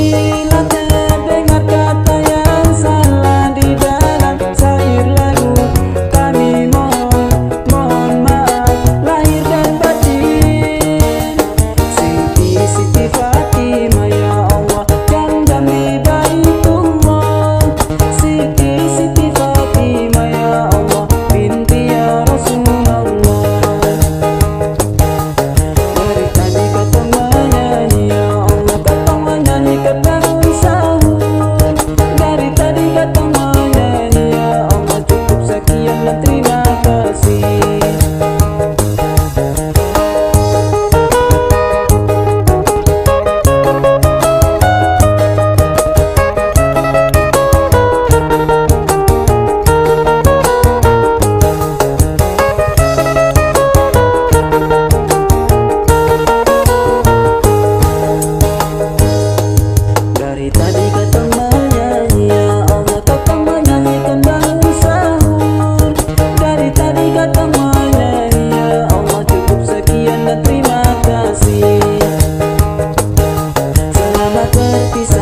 feel terpisah